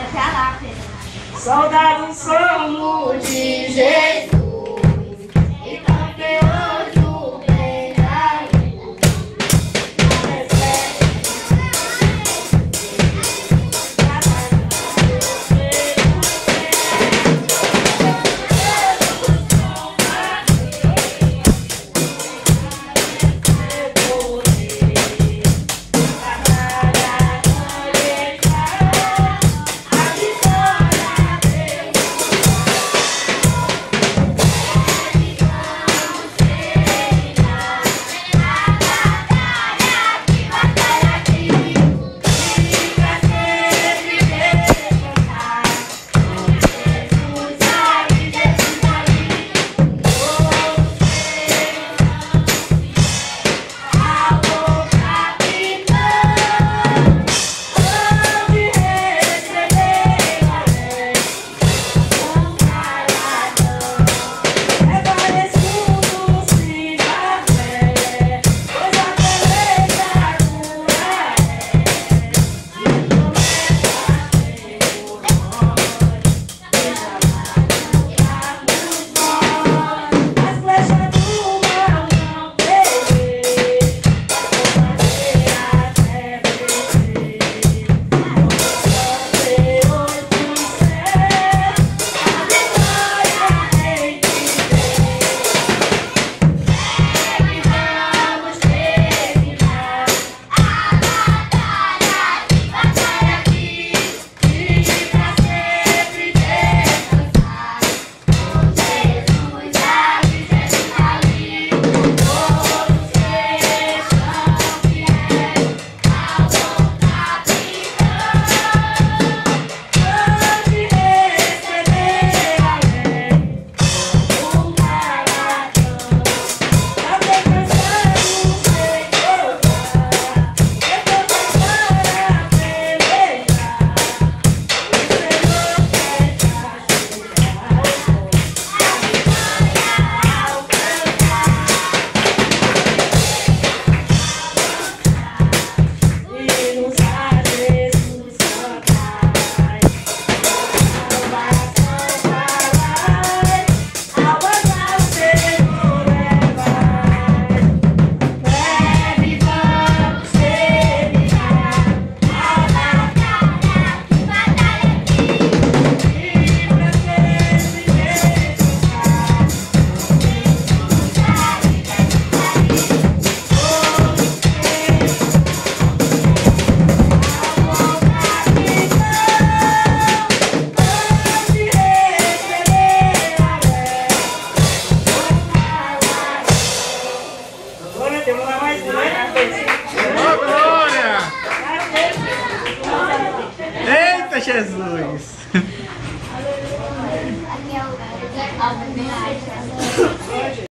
Até lá, Saudade somos de Jesus. mais é? glória! Eita, Jesus!